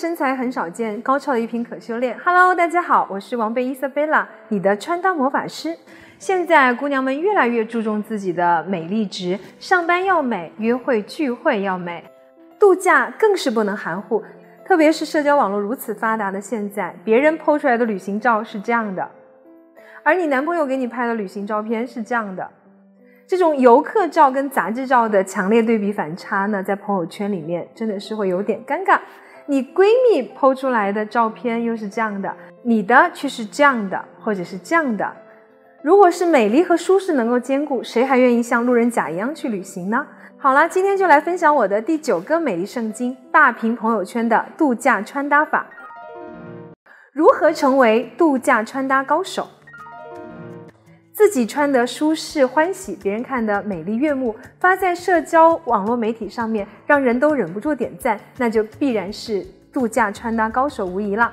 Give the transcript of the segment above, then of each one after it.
身材很少见，高超的一品可修炼。Hello，大家好，我是王贝伊莎贝拉，你的穿搭魔法师。现在姑娘们越来越注重自己的美丽值，上班要美，约会聚会要美，度假更是不能含糊。特别是社交网络如此发达的现在，别人 PO 出来的旅行照是这样的，而你男朋友给你拍的旅行照片是这样的。这种游客照跟杂志照的强烈对比反差呢，在朋友圈里面真的是会有点尴尬。你闺蜜 PO 出来的照片又是这样的，你的却是这样的，或者是这样的。如果是美丽和舒适能够兼顾，谁还愿意像路人甲一样去旅行呢？好了，今天就来分享我的第九个美丽圣经——大屏朋友圈的度假穿搭法。如何成为度假穿搭高手？自己穿得舒适欢喜，别人看得美丽悦目，发在社交网络媒体上面，让人都忍不住点赞，那就必然是度假穿搭高手无疑了。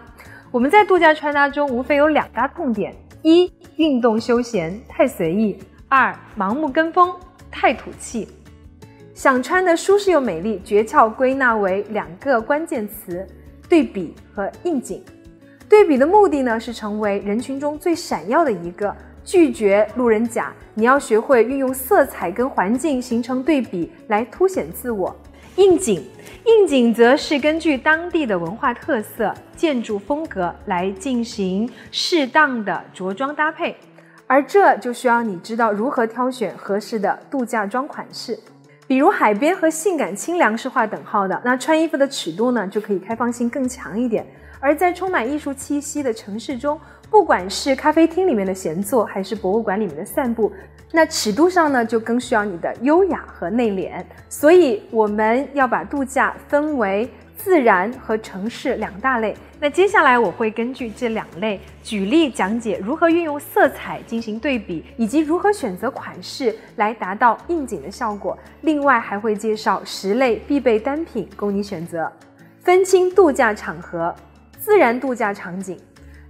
我们在度假穿搭中无非有两大痛点：一、运动休闲太随意；二、盲目跟风太土气。想穿得舒适又美丽，诀窍归纳为两个关键词：对比和应景。对比的目的呢，是成为人群中最闪耀的一个。拒绝路人甲，你要学会运用色彩跟环境形成对比，来凸显自我。应景，应景则是根据当地的文化特色、建筑风格来进行适当的着装搭配，而这就需要你知道如何挑选合适的度假装款式。比如海边和性感清凉是划等号的，那穿衣服的尺度呢，就可以开放性更强一点。而在充满艺术气息的城市中，不管是咖啡厅里面的闲坐，还是博物馆里面的散步，那尺度上呢，就更需要你的优雅和内敛。所以我们要把度假分为自然和城市两大类。那接下来我会根据这两类举例讲解如何运用色彩进行对比，以及如何选择款式来达到应景的效果。另外还会介绍十类必备单品供你选择，分清度假场合、自然度假场景。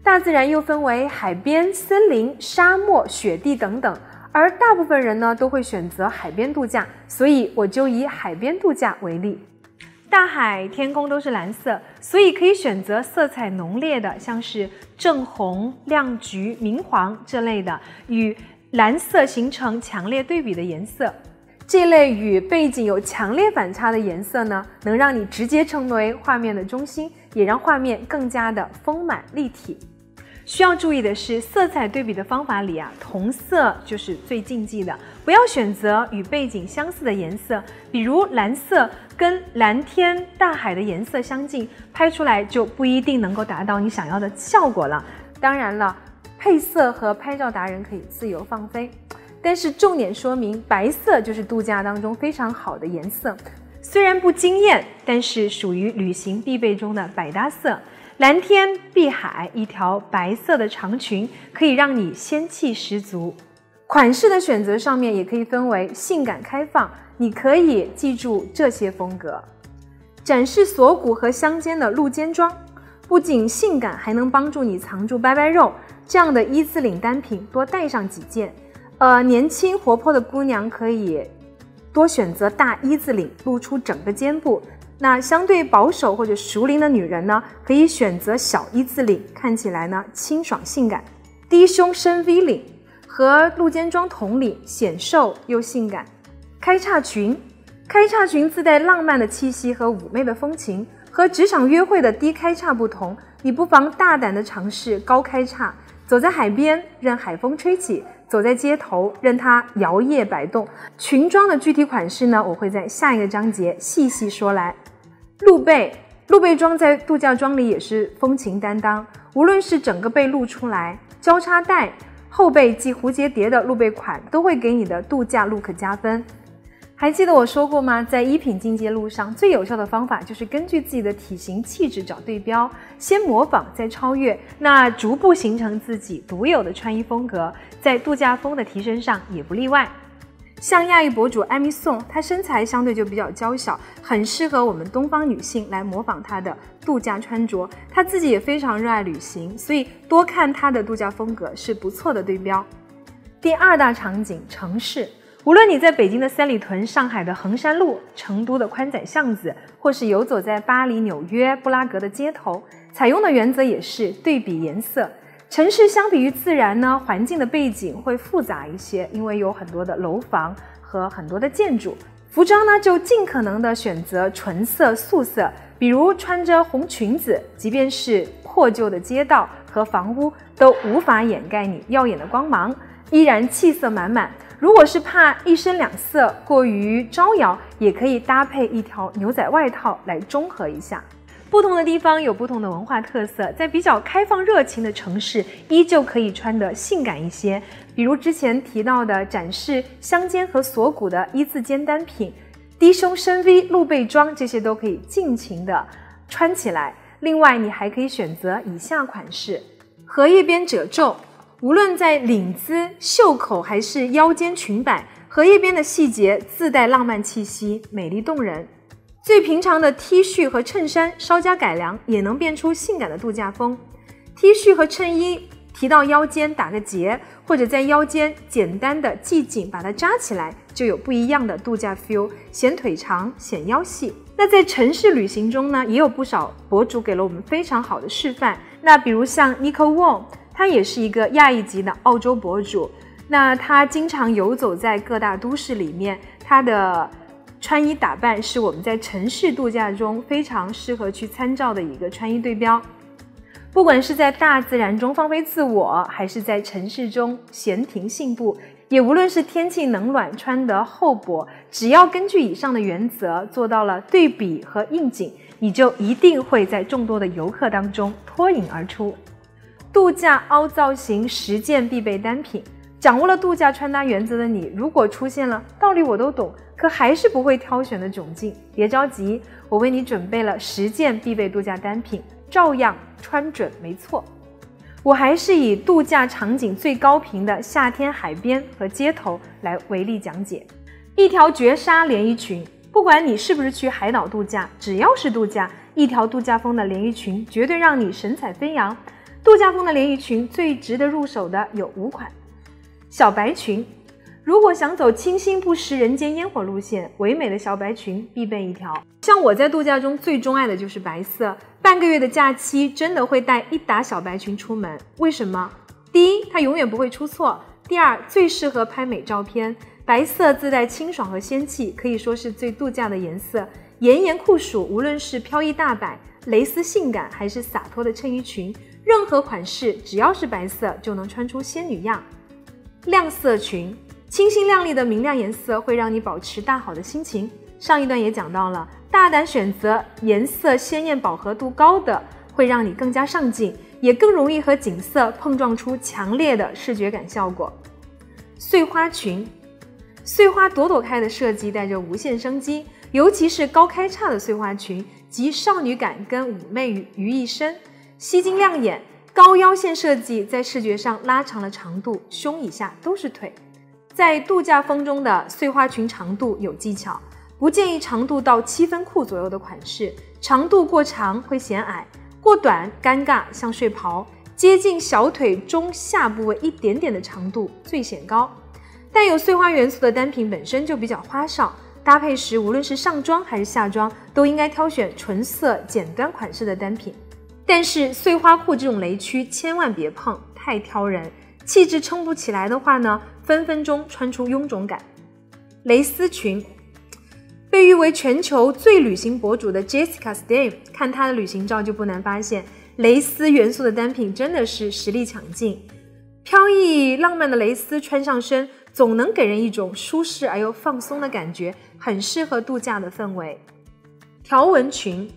大自然又分为海边、森林、沙漠、雪地等等，而大部分人呢都会选择海边度假，所以我就以海边度假为例。大海、天空都是蓝色，所以可以选择色彩浓烈的，像是正红、亮橘、明黄这类的，与蓝色形成强烈对比的颜色。这类与背景有强烈反差的颜色呢，能让你直接成为画面的中心，也让画面更加的丰满立体。需要注意的是，色彩对比的方法里啊，同色就是最禁忌的，不要选择与背景相似的颜色，比如蓝色跟蓝天、大海的颜色相近，拍出来就不一定能够达到你想要的效果了。当然了，配色和拍照达人可以自由放飞，但是重点说明，白色就是度假当中非常好的颜色，虽然不惊艳，但是属于旅行必备中的百搭色。蓝天碧海，一条白色的长裙可以让你仙气十足。款式的选择上面也可以分为性感开放，你可以记住这些风格：展示锁骨和香肩的露肩装，不仅性感，还能帮助你藏住拜拜肉。这样的一字领单品多带上几件。呃，年轻活泼的姑娘可以多选择大一字领，露出整个肩部。那相对保守或者熟龄的女人呢，可以选择小一字领，看起来呢清爽性感。低胸深 V 领和露肩装同领，显瘦又性感。开叉裙，开叉裙自带浪漫的气息和妩媚的风情。和职场约会的低开叉不同，你不妨大胆的尝试高开叉。走在海边，任海风吹起；走在街头，任它摇曳摆动。裙装的具体款式呢，我会在下一个章节细细说来。露背，露背装在度假装里也是风情担当。无论是整个背露出来，交叉带，后背系蝴蝶结的露背款，都会给你的度假 look 加分。还记得我说过吗？在衣品进阶路上，最有效的方法就是根据自己的体型气质找对标，先模仿，再超越，那逐步形成自己独有的穿衣风格。在度假风的提升上也不例外。像亚裔博主艾米颂，她身材相对就比较娇小，很适合我们东方女性来模仿她的度假穿着。她自己也非常热爱旅行，所以多看她的度假风格是不错的对标。第二大场景城市，无论你在北京的三里屯、上海的衡山路、成都的宽窄巷子，或是游走在巴黎、纽约、布拉格的街头，采用的原则也是对比颜色。城市相比于自然呢，环境的背景会复杂一些，因为有很多的楼房和很多的建筑。服装呢，就尽可能的选择纯色、素色，比如穿着红裙子，即便是破旧的街道和房屋，都无法掩盖你耀眼的光芒，依然气色满满。如果是怕一身两色过于招摇，也可以搭配一条牛仔外套来中和一下。不同的地方有不同的文化特色，在比较开放热情的城市，依旧可以穿得性感一些。比如之前提到的展示香肩和锁骨的一字肩单品，低胸深 V 露背装，这些都可以尽情的穿起来。另外，你还可以选择以下款式：荷叶边褶皱。无论在领子、袖口还是腰间裙摆，荷叶边的细节自带浪漫气息，美丽动人。最平常的 T 恤和衬衫稍加改良，也能变出性感的度假风。T 恤和衬衣提到腰间打个结，或者在腰间简单的系紧，把它扎起来，就有不一样的度假 feel，显腿长，显腰细。那在城市旅行中呢，也有不少博主给了我们非常好的示范。那比如像 Nico Wong。他也是一个亚裔级的澳洲博主，那他经常游走在各大都市里面，他的穿衣打扮是我们在城市度假中非常适合去参照的一个穿衣对标。不管是在大自然中放飞自我，还是在城市中闲庭信步，也无论是天气冷暖穿得厚薄，只要根据以上的原则做到了对比和应景，你就一定会在众多的游客当中脱颖而出。度假凹造型十件必备单品，掌握了度假穿搭原则的你，如果出现了道理我都懂，可还是不会挑选的窘境，别着急，我为你准备了十件必备度假单品，照样穿准没错。我还是以度假场景最高频的夏天海边和街头来为例讲解。一条绝杀连衣裙，不管你是不是去海岛度假，只要是度假，一条度假风的连衣裙绝对让你神采飞扬。度假风的连衣裙最值得入手的有五款：小白裙，如果想走清新不食人间烟火路线，唯美的小白裙必备一条。像我在度假中最钟爱的就是白色，半个月的假期真的会带一打小白裙出门。为什么？第一，它永远不会出错；第二，最适合拍美照片。白色自带清爽和仙气，可以说是最度假的颜色。炎炎酷暑，无论是飘逸大摆、蕾丝性感，还是洒脱的衬衣裙。任何款式只要是白色就能穿出仙女样。亮色裙，清新亮丽的明亮颜色会让你保持大好的心情。上一段也讲到了，大胆选择颜色鲜艳、饱和度高的，会让你更加上镜，也更容易和景色碰撞出强烈的视觉感效果。碎花裙，碎花朵朵开的设计带着无限生机，尤其是高开叉的碎花裙，集少女感跟妩媚于于一身。吸睛亮眼，高腰线设计在视觉上拉长了长度，胸以下都是腿。在度假风中的碎花裙长度有技巧，不建议长度到七分裤左右的款式，长度过长会显矮，过短尴尬像睡袍。接近小腿中下部位一点点的长度最显高。带有碎花元素的单品本身就比较花哨，搭配时无论是上装还是下装，都应该挑选纯色简单款式的单品。但是碎花裤这种雷区千万别碰，太挑人，气质撑不起来的话呢，分分钟穿出臃肿感。蕾丝裙，被誉为全球最旅行博主的 Jessica Stein，看她的旅行照就不难发现，蕾丝元素的单品真的是实力抢镜。飘逸浪漫的蕾丝穿上身，总能给人一种舒适而又放松的感觉，很适合度假的氛围。条纹裙。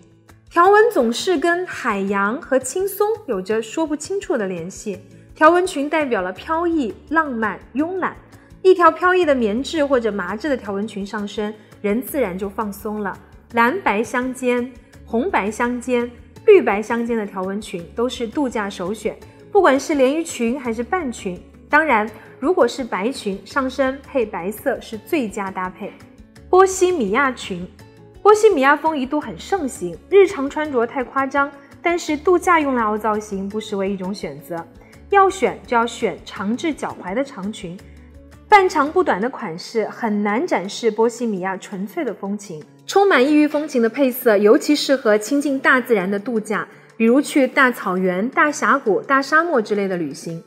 条纹总是跟海洋和轻松有着说不清楚的联系。条纹裙代表了飘逸、浪漫、慵懒。一条飘逸的棉质或者麻质的条纹裙上身，人自然就放松了。蓝白相间、红白相间、绿白相间的条纹裙都是度假首选，不管是连衣裙还是半裙。当然，如果是白裙，上身配白色是最佳搭配。波西米亚裙。波西米亚风一度很盛行，日常穿着太夸张，但是度假用来凹造型不失为一种选择。要选就要选长至脚踝的长裙，半长不短的款式很难展示波西米亚纯粹的风情，充满异域风情的配色尤其适合亲近大自然的度假，比如去大草原、大峡谷、大沙漠之类的旅行。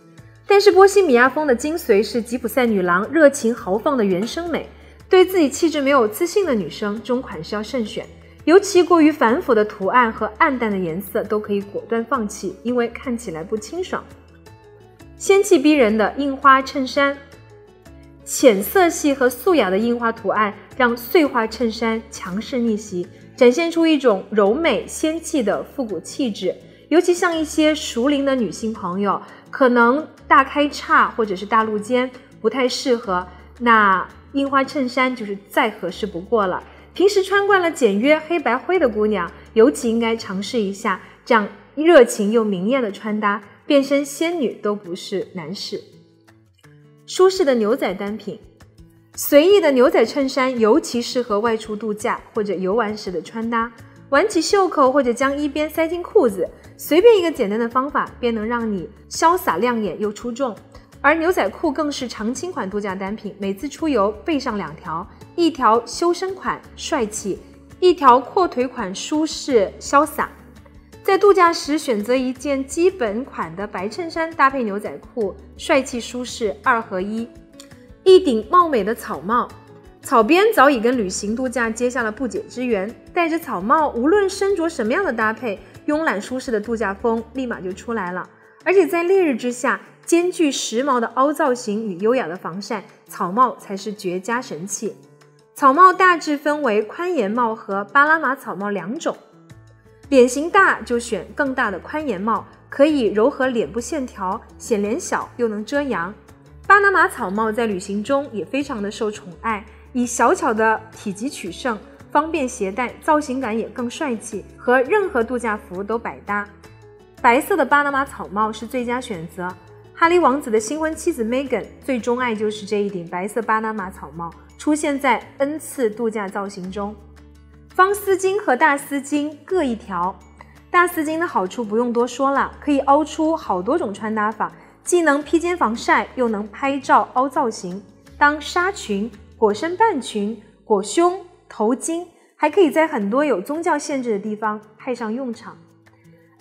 但是波西米亚风的精髓是吉普赛女郎热情豪放的原生美，对自己气质没有自信的女生，这种款式要慎选，尤其过于繁复的图案和暗淡的颜色都可以果断放弃，因为看起来不清爽。仙气逼人的印花衬衫。浅色系和素雅的印花图案让碎花衬衫强势逆袭，展现出一种柔美仙气的复古气质。尤其像一些熟龄的女性朋友，可能大开叉或者是大露肩不太适合，那印花衬衫就是再合适不过了。平时穿惯了简约黑白灰的姑娘，尤其应该尝试一下这样热情又明艳的穿搭，变身仙女都不是难事。舒适的牛仔单品，随意的牛仔衬衫尤其适合外出度假或者游玩时的穿搭。挽起袖口或者将衣边塞进裤子，随便一个简单的方法便能让你潇洒亮眼又出众。而牛仔裤更是常青款度假单品，每次出游备上两条：一条修身款帅气，一条阔腿款舒适潇洒。在度假时选择一件基本款的白衬衫搭配牛仔裤，帅气舒适二合一。一顶貌美的草帽，草编早已跟旅行度假结下了不解之缘。戴着草帽，无论身着什么样的搭配，慵懒舒适的度假风立马就出来了。而且在烈日之下，兼具时髦的凹造型与优雅的防晒，草帽才是绝佳神器。草帽大致分为宽檐帽和巴拿马草帽两种。脸型大就选更大的宽檐帽，可以柔和脸部线条，显脸小又能遮阳。巴拿马草帽在旅行中也非常的受宠爱，以小巧的体积取胜，方便携带，造型感也更帅气，和任何度假服都百搭。白色的巴拿马草帽是最佳选择。哈利王子的新婚妻子 Megan 最钟爱就是这一顶白色巴拿马草帽，出现在 N 次度假造型中。方丝巾和大丝巾各一条，大丝巾的好处不用多说了，可以凹出好多种穿搭法，既能披肩防晒，又能拍照凹造型，当纱裙、裹身半裙、裹胸、头巾，还可以在很多有宗教限制的地方派上用场。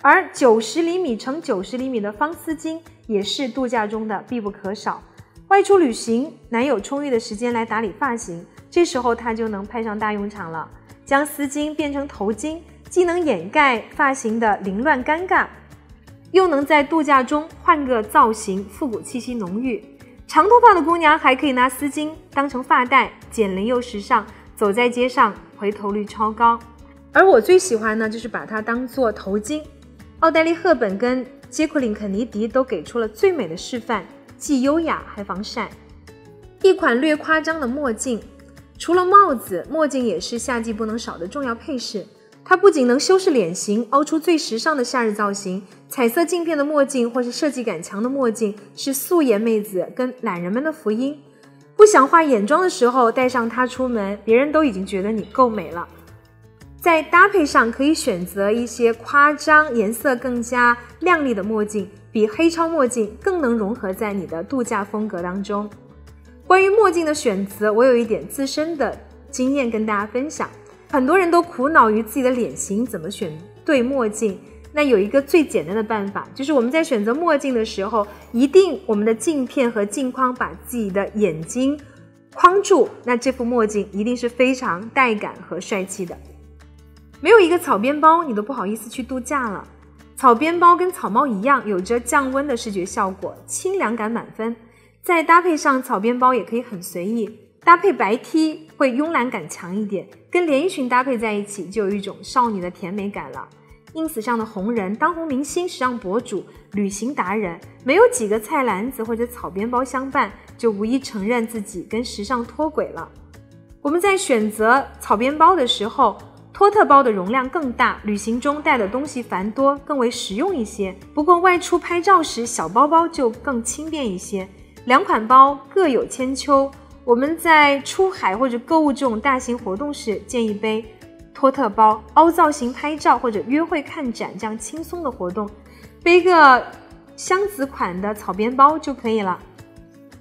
而九十厘米乘九十厘米的方丝巾也是度假中的必不可少。外出旅行男友充裕的时间来打理发型，这时候它就能派上大用场了。将丝巾变成头巾，既能掩盖发型的凌乱尴尬，又能在度假中换个造型，复古气息浓郁。长头发的姑娘还可以拿丝巾当成发带，减龄又时尚，走在街上回头率超高。而我最喜欢呢，就是把它当做头巾。奥黛丽·赫本跟杰奎琳·肯尼迪都给出了最美的示范，既优雅还防晒。一款略夸张的墨镜。除了帽子，墨镜也是夏季不能少的重要配饰。它不仅能修饰脸型，凹出最时尚的夏日造型。彩色镜片的墨镜或是设计感强的墨镜，是素颜妹子跟懒人们的福音。不想化眼妆的时候，戴上它出门，别人都已经觉得你够美了。在搭配上，可以选择一些夸张、颜色更加亮丽的墨镜，比黑超墨镜更能融合在你的度假风格当中。关于墨镜的选择，我有一点自身的经验跟大家分享。很多人都苦恼于自己的脸型怎么选对墨镜。那有一个最简单的办法，就是我们在选择墨镜的时候，一定我们的镜片和镜框把自己的眼睛框住，那这副墨镜一定是非常带感和帅气的。没有一个草编包，你都不好意思去度假了。草编包跟草帽一样，有着降温的视觉效果，清凉感满分。再搭配上草编包也可以很随意，搭配白 T 会慵懒感强一点，跟连衣裙搭配在一起就有一种少女的甜美感了。ins 上的红人、当红明星、时尚博主、旅行达人，没有几个菜篮子或者草编包相伴，就无疑承认自己跟时尚脱轨了。我们在选择草编包的时候，托特包的容量更大，旅行中带的东西繁多，更为实用一些。不过外出拍照时，小包包就更轻便一些。两款包各有千秋，我们在出海或者购物这种大型活动时，建议背托特包；凹造型拍照或者约会看展这样轻松的活动，背个箱子款的草编包就可以了。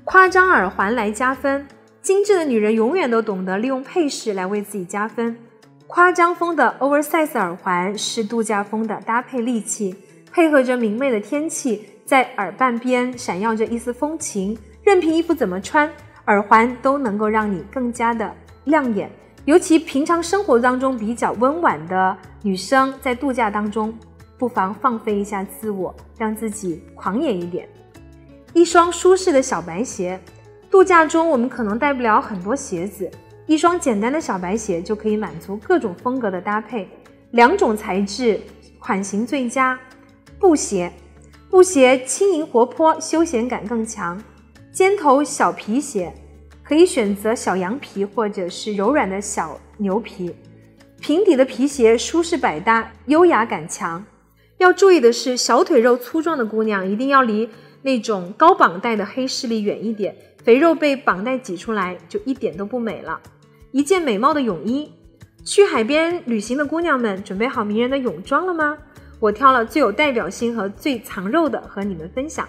夸张耳环来加分。精致的女人永远都懂得利用配饰来为自己加分。夸张风的 oversize 耳环是度假风的搭配利器，配合着明媚的天气，在耳瓣边闪耀着一丝风情。任凭衣服怎么穿，耳环都能够让你更加的亮眼。尤其平常生活当中比较温婉的女生，在度假当中不妨放飞一下自我，让自己狂野一点。一双舒适的小白鞋。度假中我们可能带不了很多鞋子，一双简单的小白鞋就可以满足各种风格的搭配。两种材质，款型最佳。布鞋，布鞋轻盈活泼，休闲感更强。尖头小皮鞋，可以选择小羊皮或者是柔软的小牛皮。平底的皮鞋舒适百搭，优雅感强。要注意的是，小腿肉粗壮的姑娘一定要离那种高绑带的黑势力远一点。肥肉被绑带挤出来，就一点都不美了。一件美貌的泳衣，去海边旅行的姑娘们，准备好迷人的泳装了吗？我挑了最有代表性和最藏肉的和你们分享。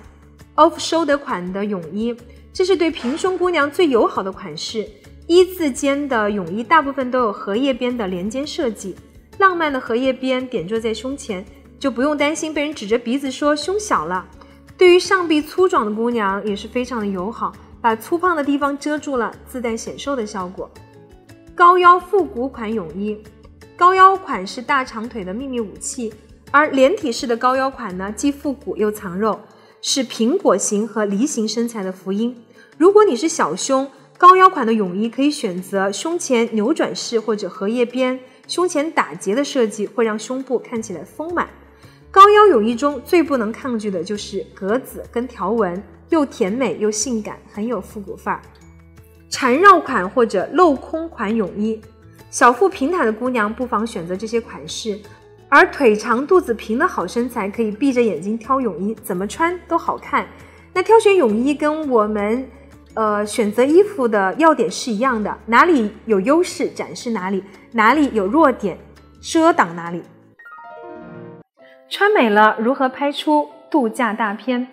Off shoulder 款的泳衣，这是对平胸姑娘最友好的款式。一字肩的泳衣大部分都有荷叶边的连肩设计，浪漫的荷叶边点缀在胸前，就不用担心被人指着鼻子说胸小了。对于上臂粗壮的姑娘也是非常的友好。把粗胖的地方遮住了，自带显瘦的效果。高腰复古款泳衣，高腰款是大长腿的秘密武器，而连体式的高腰款呢，既复古又藏肉，是苹果型和梨形身材的福音。如果你是小胸，高腰款的泳衣可以选择胸前扭转式或者荷叶边、胸前打结的设计，会让胸部看起来丰满。高腰泳衣中最不能抗拒的就是格子跟条纹。又甜美又性感，很有复古范儿。缠绕款或者镂空款泳衣，小腹平坦的姑娘不妨选择这些款式。而腿长肚子平的好身材可以闭着眼睛挑泳衣，怎么穿都好看。那挑选泳衣跟我们呃选择衣服的要点是一样的，哪里有优势展示哪里，哪里有弱点遮挡哪里。穿美了，如何拍出度假大片？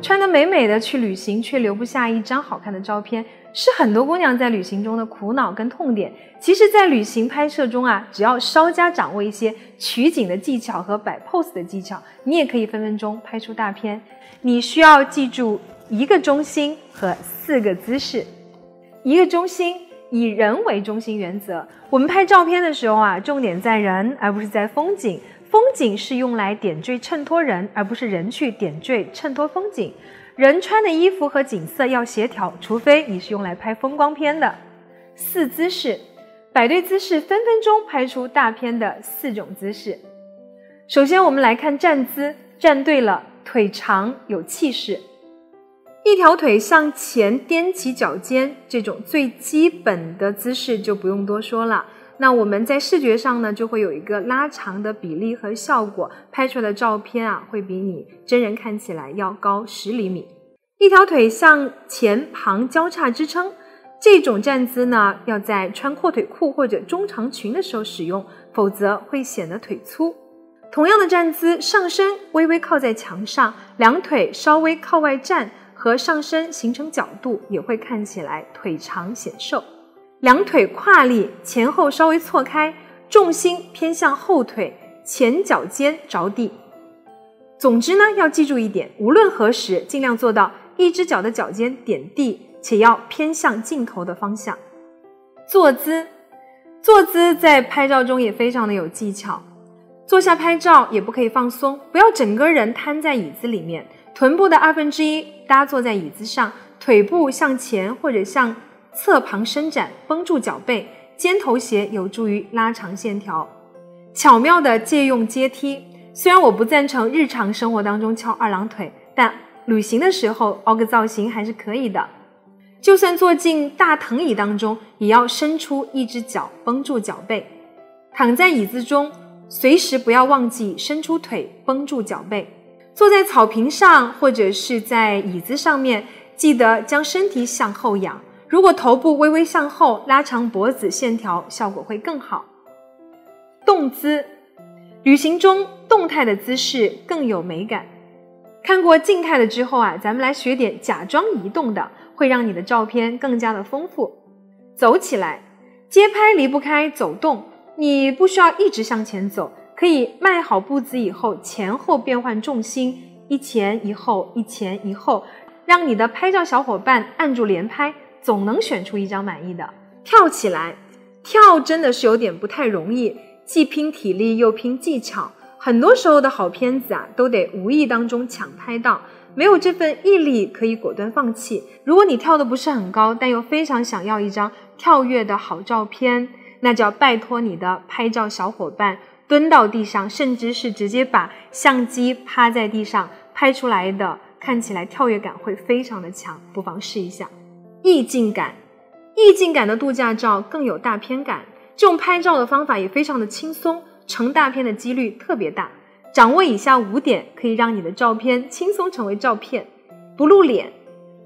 穿得美美的去旅行，却留不下一张好看的照片，是很多姑娘在旅行中的苦恼跟痛点。其实，在旅行拍摄中啊，只要稍加掌握一些取景的技巧和摆 pose 的技巧，你也可以分分钟拍出大片。你需要记住一个中心和四个姿势。一个中心，以人为中心原则。我们拍照片的时候啊，重点在人，而不是在风景。风景是用来点缀衬托人，而不是人去点缀衬托风景。人穿的衣服和景色要协调，除非你是用来拍风光片的。四姿势，摆对姿势，分分钟拍出大片的四种姿势。首先，我们来看站姿，站对了，腿长有气势，一条腿向前踮起脚尖，这种最基本的姿势就不用多说了。那我们在视觉上呢，就会有一个拉长的比例和效果，拍出来的照片啊，会比你真人看起来要高十厘米。一条腿向前旁交叉支撑，这种站姿呢，要在穿阔腿裤或者中长裙的时候使用，否则会显得腿粗。同样的站姿，上身微微靠在墙上，两腿稍微靠外站，和上身形成角度，也会看起来腿长显瘦。两腿跨立，前后稍微错开，重心偏向后腿，前脚尖着地。总之呢，要记住一点，无论何时，尽量做到一只脚的脚尖点地，且要偏向镜头的方向。坐姿，坐姿在拍照中也非常的有技巧。坐下拍照也不可以放松，不要整个人瘫在椅子里面，臀部的二分之一搭坐在椅子上，腿部向前或者向。侧旁伸展，绷住脚背，尖头鞋有助于拉长线条。巧妙的借用阶梯，虽然我不赞成日常生活当中翘二郎腿，但旅行的时候凹个造型还是可以的。就算坐进大藤椅当中，也要伸出一只脚绷住脚背。躺在椅子中，随时不要忘记伸出腿绷住脚背。坐在草坪上或者是在椅子上面，记得将身体向后仰。如果头部微微向后拉长脖子，线条效果会更好。动姿，旅行中动态的姿势更有美感。看过静态的之后啊，咱们来学点假装移动的，会让你的照片更加的丰富。走起来，街拍离不开走动，你不需要一直向前走，可以迈好步子以后前后变换重心，一前一后，一前一后，让你的拍照小伙伴按住连拍，总能选出一张满意的。跳起来，跳真的是有点不太容易，既拼体力又拼技巧。很多时候的好片子啊，都得无意当中抢拍到，没有这份毅力可以果断放弃。如果你跳的不是很高，但又非常想要一张跳跃的好照片，那就要拜托你的拍照小伙伴蹲到地上，甚至是直接把相机趴在地上拍出来的，看起来跳跃感会非常的强，不妨试一下。意境感，意境感的度假照更有大片感，这种拍照的方法也非常的轻松。成大片的几率特别大，掌握以下五点可以让你的照片轻松成为照片。不露脸，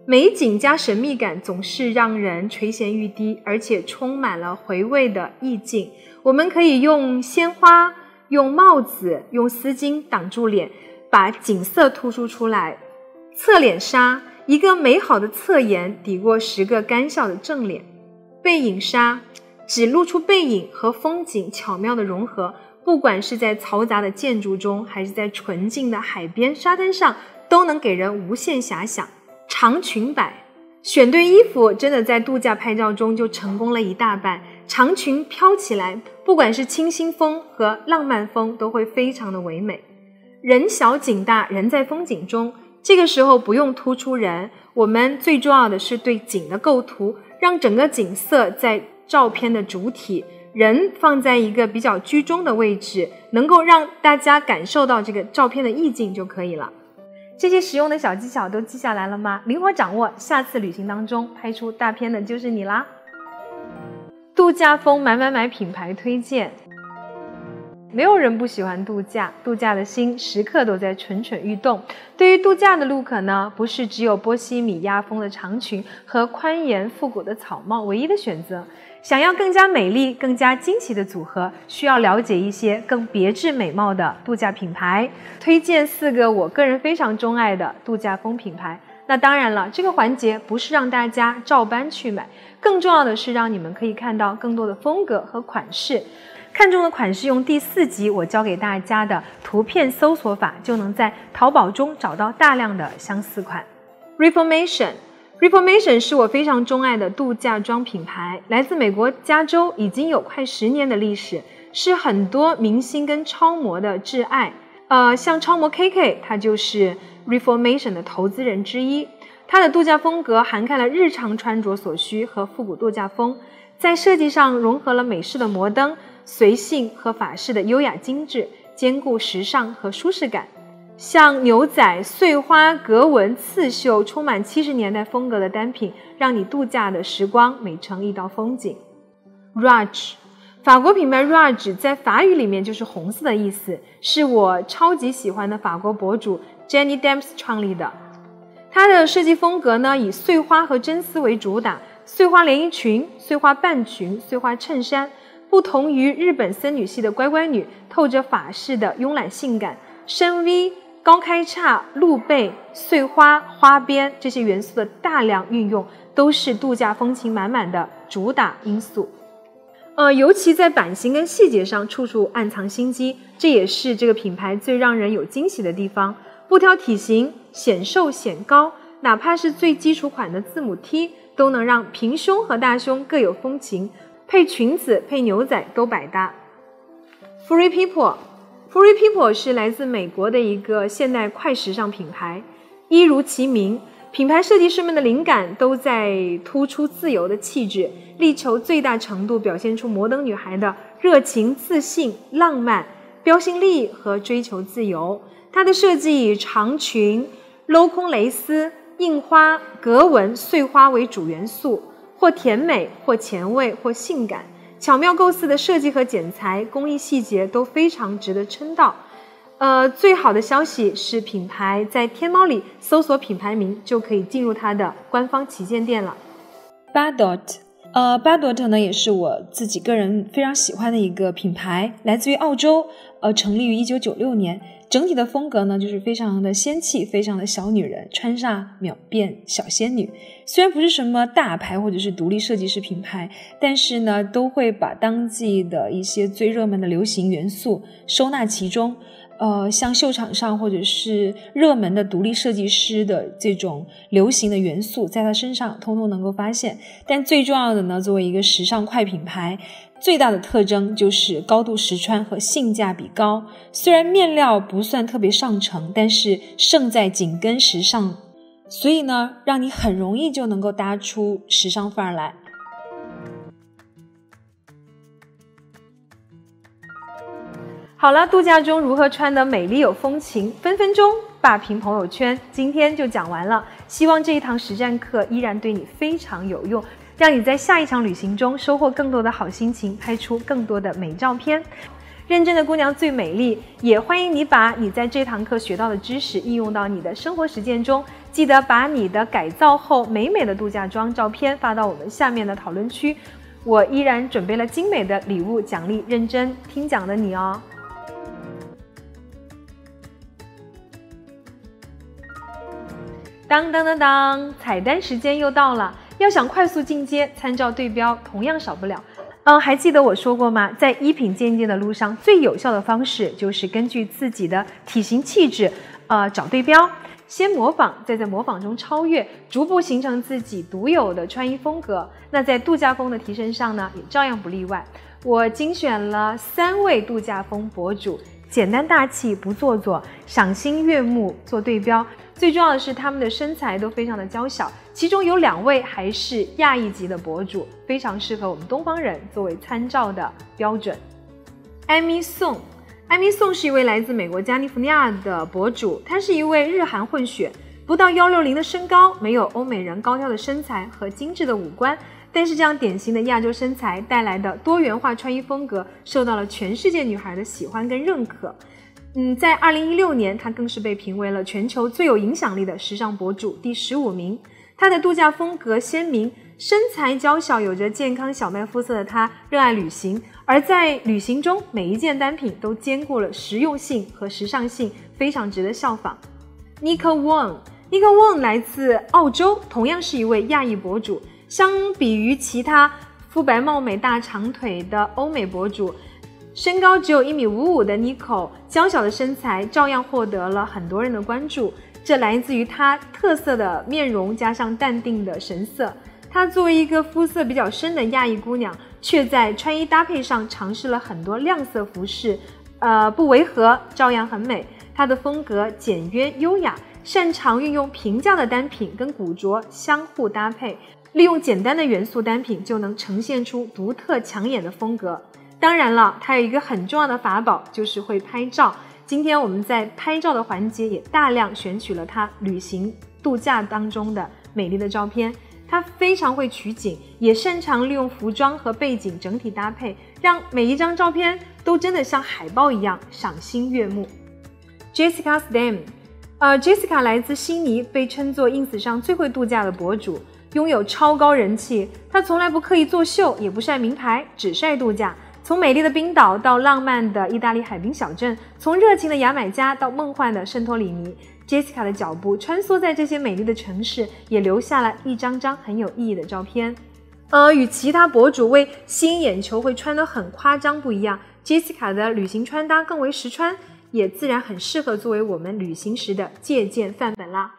美景加神秘感总是让人垂涎欲滴，而且充满了回味的意境。我们可以用鲜花、用帽子、用丝巾挡住脸，把景色突出出来。侧脸杀，一个美好的侧颜抵过十个干笑的正脸。背影杀，只露出背影和风景巧妙的融合。不管是在嘈杂的建筑中，还是在纯净的海边沙滩上，都能给人无限遐想。长裙摆，选对衣服，真的在度假拍照中就成功了一大半。长裙飘起来，不管是清新风和浪漫风，都会非常的唯美。人小景大，人在风景中，这个时候不用突出人，我们最重要的是对景的构图，让整个景色在照片的主体。人放在一个比较居中的位置，能够让大家感受到这个照片的意境就可以了。这些实用的小技巧都记下来了吗？灵活掌握，下次旅行当中拍出大片的就是你啦！度假风买买买品牌推荐。没有人不喜欢度假，度假的心时刻都在蠢蠢欲动。对于度假的 look 呢，不是只有波西米亚风的长裙和宽檐复古的草帽唯一的选择。想要更加美丽、更加惊奇的组合，需要了解一些更别致美貌的度假品牌。推荐四个我个人非常钟爱的度假风品牌。那当然了，这个环节不是让大家照搬去买，更重要的是让你们可以看到更多的风格和款式。看中的款式，用第四集我教给大家的图片搜索法，就能在淘宝中找到大量的相似款。Reformation，Reformation 是我非常钟爱的度假装品牌，来自美国加州，已经有快十年的历史，是很多明星跟超模的挚爱。呃，像超模 KK，他就是 Reformation 的投资人之一。他的度假风格涵盖了日常穿着所需和复古度假风，在设计上融合了美式的摩登。随性和法式的优雅精致，兼顾时尚和舒适感。像牛仔、碎花、格纹、刺绣，充满七十年代风格的单品，让你度假的时光美成一道风景。Raj，法国品牌 Raj 在法语里面就是红色的意思，是我超级喜欢的法国博主 Jenny Dams 创立的。它的设计风格呢，以碎花和真丝为主打，碎花连衣裙、碎花半裙、碎花衬衫。不同于日本森女系的乖乖女，透着法式的慵懒性感，深 V、高开叉、露背、碎花、花边这些元素的大量运用，都是度假风情满满的主打因素。呃，尤其在版型跟细节上，处处暗藏心机，这也是这个品牌最让人有惊喜的地方。不挑体型，显瘦显高，哪怕是最基础款的字母 T，都能让平胸和大胸各有风情。配裙子、配牛仔都百搭。Free People，Free People 是来自美国的一个现代快时尚品牌，一如其名，品牌设计师们的灵感都在突出自由的气质，力求最大程度表现出摩登女孩的热情、自信、浪漫、标新立异和追求自由。它的设计以长裙、镂空蕾丝、印花、格纹、碎花为主元素。或甜美，或前卫，或性感，巧妙构思的设计和剪裁，工艺细节都非常值得称道。呃，最好的消息是，品牌在天猫里搜索品牌名，就可以进入它的官方旗舰店了。Badot，呃，Badot 呢，也是我自己个人非常喜欢的一个品牌，来自于澳洲。呃，成立于一九九六年。整体的风格呢，就是非常的仙气，非常的小女人，穿上秒变小仙女。虽然不是什么大牌或者是独立设计师品牌，但是呢，都会把当季的一些最热门的流行元素收纳其中。呃，像秀场上或者是热门的独立设计师的这种流行的元素，在他身上通通能够发现。但最重要的呢，作为一个时尚快品牌。最大的特征就是高度实穿和性价比高。虽然面料不算特别上乘，但是胜在紧跟时尚，所以呢，让你很容易就能够搭出时尚范儿来。好了，度假中如何穿得美丽有风情，分分钟霸屏朋友圈。今天就讲完了，希望这一堂实战课依然对你非常有用。让你在下一场旅行中收获更多的好心情，拍出更多的美照片。认真的姑娘最美丽，也欢迎你把你在这堂课学到的知识应用到你的生活实践中。记得把你的改造后美美的度假装照片发到我们下面的讨论区，我依然准备了精美的礼物奖励认真听讲的你哦。当当当当，彩蛋时间又到了。要想快速进阶，参照对标同样少不了。嗯，还记得我说过吗？在衣品渐进的路上，最有效的方式就是根据自己的体型气质，呃，找对标，先模仿，再在模仿中超越，逐步形成自己独有的穿衣风格。那在度假风的提升上呢，也照样不例外。我精选了三位度假风博主，简单大气，不做作，赏心悦目，做对标。最重要的是，他们的身材都非常的娇小，其中有两位还是亚裔级的博主，非常适合我们东方人作为参照的标准。艾米宋，艾米宋是一位来自美国加利福尼亚的博主，她是一位日韩混血，不到幺六零的身高，没有欧美人高挑的身材和精致的五官，但是这样典型的亚洲身材带来的多元化穿衣风格，受到了全世界女孩的喜欢跟认可。嗯，在二零一六年，他更是被评为了全球最有影响力的时尚博主第十五名。他的度假风格鲜明，身材娇小，有着健康小麦肤色的他，热爱旅行。而在旅行中，每一件单品都兼顾了实用性和时尚性，非常值得效仿。Nico Wong，Nico Wong 来自澳洲，同样是一位亚裔博主。相比于其他肤白貌美、大长腿的欧美博主。身高只有一米五五的 Nico，娇小的身材照样获得了很多人的关注。这来自于她特色的面容加上淡定的神色。她作为一个肤色比较深的亚裔姑娘，却在穿衣搭配上尝试了很多亮色服饰，呃，不违和，照样很美。她的风格简约优雅，擅长运用平价的单品跟古着相互搭配，利用简单的元素单品就能呈现出独特抢眼的风格。当然了，他有一个很重要的法宝，就是会拍照。今天我们在拍照的环节也大量选取了他旅行度假当中的美丽的照片。他非常会取景，也擅长利用服装和背景整体搭配，让每一张照片都真的像海报一样赏心悦目。Jessica Stam，呃，Jessica 来自悉尼，被称作 ins 上最会度假的博主，拥有超高人气。她从来不刻意作秀，也不晒名牌，只晒度假。从美丽的冰岛到浪漫的意大利海滨小镇，从热情的牙买加到梦幻的圣托里尼，Jessica 的脚步穿梭在这些美丽的城市，也留下了一张张很有意义的照片。呃，与其他博主为吸引眼球会穿得很夸张不一样，Jessica 的旅行穿搭更为实穿，也自然很适合作为我们旅行时的借鉴范本啦。